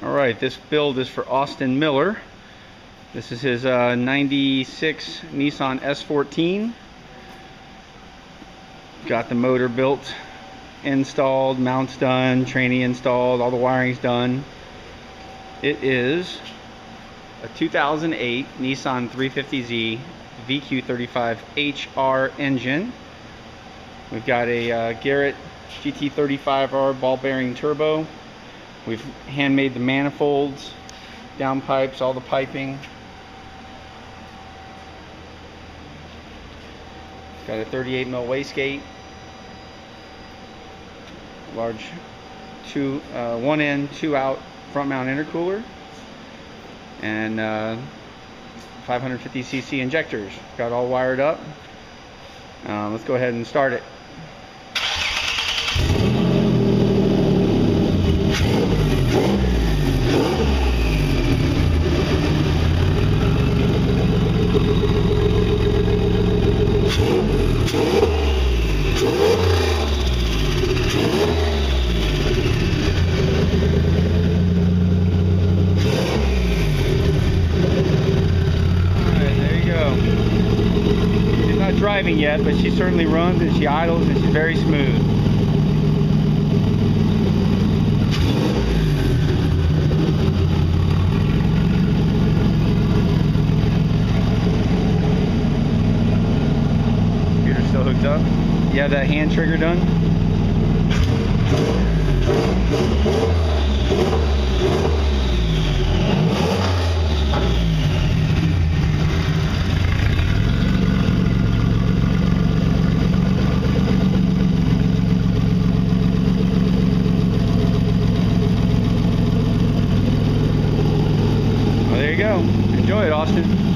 All right, this build is for Austin Miller. This is his uh, 96 Nissan S14. Got the motor built, installed, mounts done, training installed, all the wiring's done. It is a 2008 Nissan 350Z VQ35 HR engine. We've got a uh, Garrett GT35R ball bearing turbo We've handmade the manifolds, downpipes, all the piping. It's got a 38 mil wastegate, large two, uh, one in, two out front mount intercooler, and uh, 550cc injectors. Got all wired up. Uh, let's go ahead and start it. Driving yet, but she certainly runs and she idles and she's very smooth. Up. You have that hand trigger done? There you go. Enjoy it, Austin.